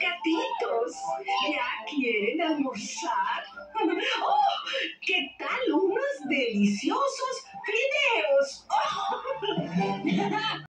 ¡Gatitos! ¿Ya quieren almorzar? ¡Oh! ¿Qué tal unos deliciosos fideos? ¡Oh!